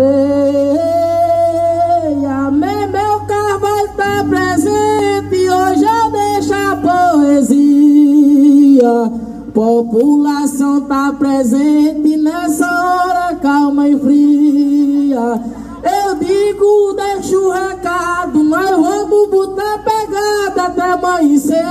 Ei, amém, meu carvalho tá presente, hoje eu deixo a poesia. População tá presente nessa hora calma e fria. Eu digo, deixa o recado, nós vamos botar pegada até amanhecer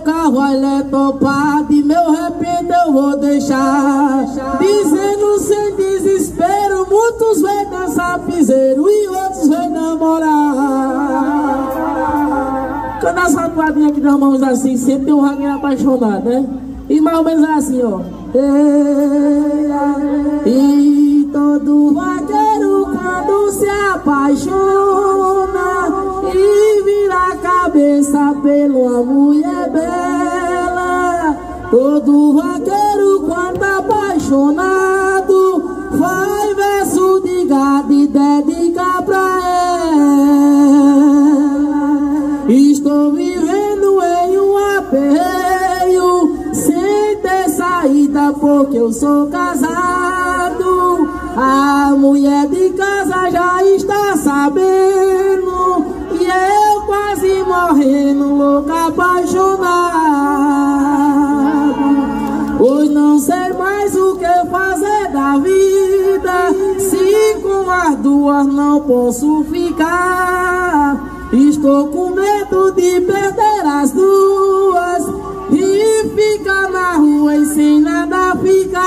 Meu, meu carvalho é topado e meu repente eu vou deixar. Dizendo sem desespero, muitos vêm dançar piseiro e outros vêm namorar. Quando a sapatinha aqui das mãos assim, sempre tem um raguinho apaixonado, né? E mais ou menos assim, ó. E todo vaqueiro quando se apaixona mulher bela. Todo vaqueiro quando apaixonado faz verso de gado e dedica pra ela. Estou vivendo em um aperreio sem ter saída porque eu sou casado. A mulher de casa já está sabendo e eu quase morrendo, apaixonado. Hoje não sei mais o que fazer da vida. Se com as duas não posso ficar. Estou com medo de perder as duas e ficar na rua e sem nada ficar.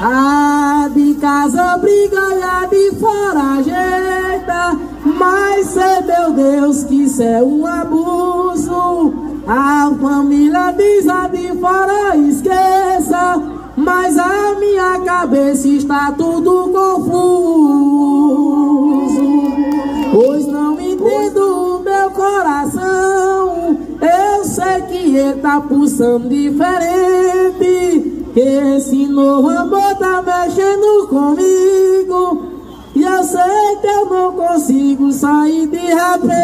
A de casa briga e a de fora mas sei meu Deus que é um abuso. A família diz a de fora esqueça, mas a minha cabeça está tudo confuso. Pois não entendo o meu coração. Eu sei que ele tá pulsando diferente. Que esse novo amor tá mexendo comigo. E eu não consigo sair de repente.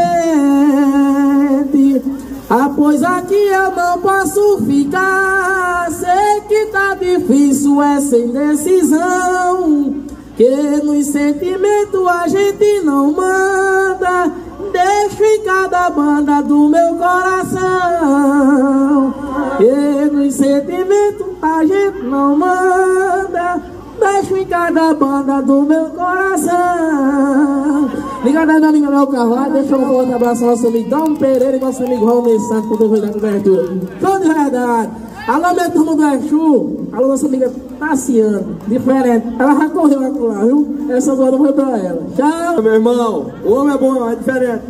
Ah, pois aqui eu não posso ficar. Sei que tá difícil essa indecisão. Que nos sentimentos a gente não manda. Deixo em cada banda do meu coração. Que nos sentimentos a gente não manda. Deixo em cada banda do meu coração. Aí, meu amigo Mel Carvalho. Deixa um forte abraço ao nosso amigo Dom Pereira e nosso amigo Raul Santos por ter da cobertura. Tudo de verdade. Alô, meu turma do Exu. Alô, nossa amiga Tassiana. Diferente. Ela já correu lá, viu? Essa agora foi pra ela. Tchau. Meu irmão, o homem é bom, é diferente.